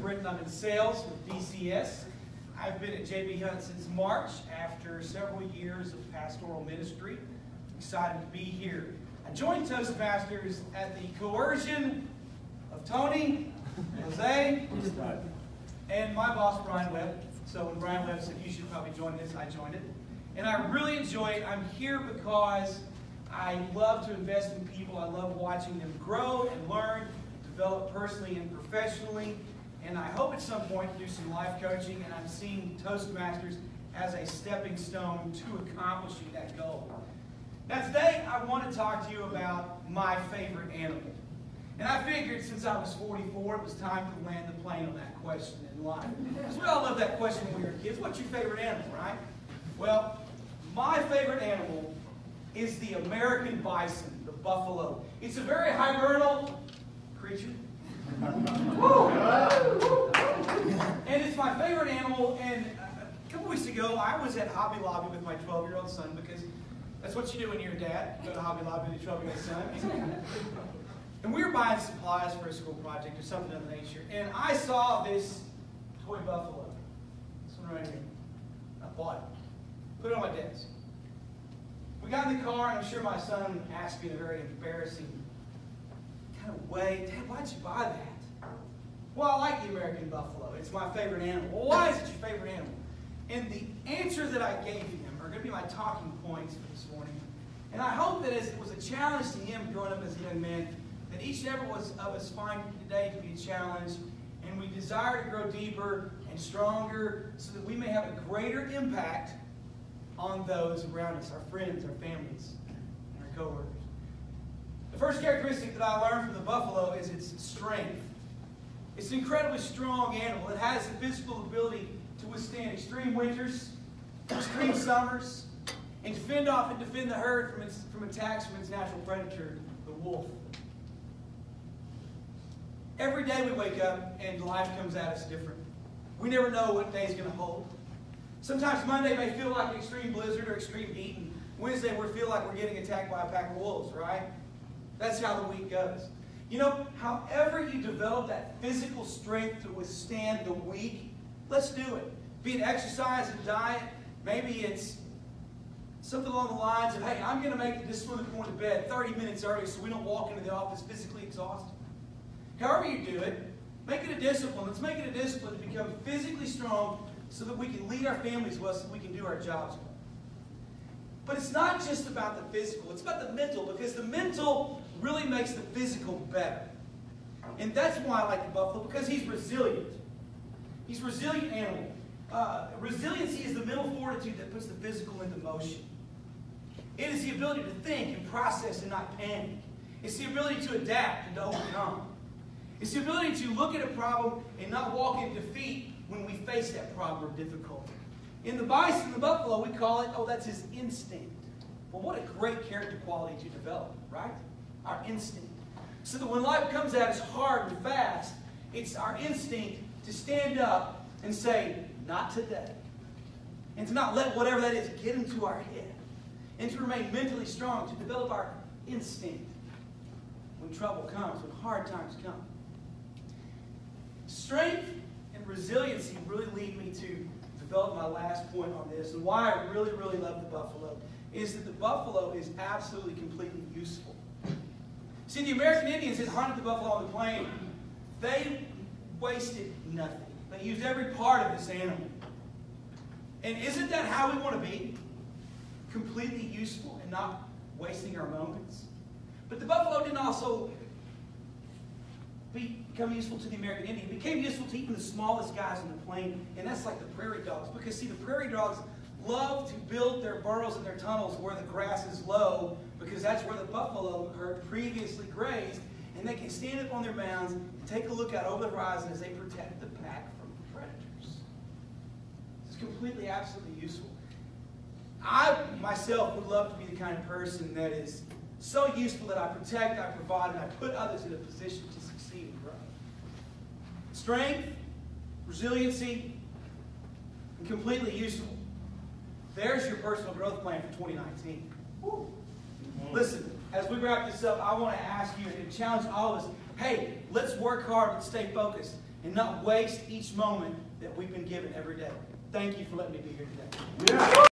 Britton. I'm in sales with DCS. I've been at JB Hunt since March after several years of pastoral ministry. Excited to be here. I joined Toastmasters at the coercion of Tony, Jose, and my boss, Brian Webb. So when Brian Webb said, you should probably join this, I joined it. And I really enjoy it. I'm here because I love to invest in people. I love watching them grow and learn, develop personally and professionally. And I hope at some point to do some life coaching. And I'm seeing Toastmasters as a stepping stone to accomplishing that goal. Now today I want to talk to you about my favorite animal. And I figured since I was 44, it was time to land the plane on that question in life. Because we all love that question when we were kids. What's your favorite animal, right? Well, my favorite animal is the American bison, the buffalo. It's a very hibernal creature. and it's my favorite animal. And a couple I was at Hobby Lobby with my 12-year-old son because that's what you do when you're a dad. You go to Hobby Lobby with your 12-year-old son. And we were buying supplies for a school project or something of the nature. And I saw this toy buffalo. This one right here. I bought it. Put it on my desk. We got in the car, and I'm sure my son asked me in a very embarrassing kind of way, Dad, why'd you buy that? Well, I like the American buffalo. It's my favorite animal. Well, why is it your favorite animal? And the answer that I gave him are going to be my talking points for this morning. And I hope that as it was a challenge to him growing up as a young man, that each and every one of us find today to be a challenge, and we desire to grow deeper and stronger so that we may have a greater impact on those around us, our friends, our families, and our coworkers. The first characteristic that I learned from the buffalo is its strength. It's an incredibly strong animal. It has the physical ability to withstand extreme winters, extreme summers, and to fend off and defend the herd from, its, from attacks from its natural predator, the wolf. Every day we wake up and life comes at us different. We never know what day is going to hold. Sometimes Monday may feel like an extreme blizzard or extreme heat, and Wednesday we feel like we're getting attacked by a pack of wolves, right? That's how the week goes. You know, however you develop that physical strength to withstand the week, let's do it. Be it exercise and diet, maybe it's something along the lines of, hey, I'm going to make the discipline of going to bed 30 minutes early so we don't walk into the office physically exhausted. However you do it, make it a discipline. Let's make it a discipline to become physically strong so that we can lead our families well, so we can do our jobs well. But it's not just about the physical, it's about the mental, because the mental really makes the physical better. And that's why I like the buffalo, because he's resilient. He's a resilient animal. Uh, resiliency is the mental fortitude that puts the physical into motion. It is the ability to think and process and not panic. It's the ability to adapt and to overcome. It's the ability to look at a problem and not walk in defeat when we face that problem or difficulty. In the bison, the buffalo, we call it, oh, that's his instinct. Well, what a great character quality to develop, right? Our instinct. So that when life comes at us hard and fast, it's our instinct to stand up and say, not today. And to not let whatever that is get into our head. And to remain mentally strong, to develop our instinct when trouble comes, when hard times come. Strength and resiliency really lead me to develop my last point on this. And why I really, really love the buffalo is that the buffalo is absolutely completely useful. See, the American Indians that hunted the buffalo on the plain, they wasted nothing. They used every part of this animal. And isn't that how we want to be? Completely useful and not wasting our moments. But the buffalo didn't also become useful to the American Indian. It became useful to even the smallest guys on the plain, and that's like the prairie dogs. Because, see, the prairie dogs love to build their burrows and their tunnels where the grass is low, because that's where the buffalo herd previously grazed, and they can stand up on their mounds and take a look out over the horizon as they protect the pack from predators. It's completely, absolutely useful. I, myself, would love to be the kind of person that is so useful that I protect, I provide, and I put others in a position to succeed and grow. Strength, resiliency, and completely useful. There's your personal growth plan for 2019. Woo. Listen, as we wrap this up, I want to ask you and challenge all of us, hey, let's work hard and stay focused. and not waste each moment that we've been given every day. Thank you for letting me be here today. Yeah.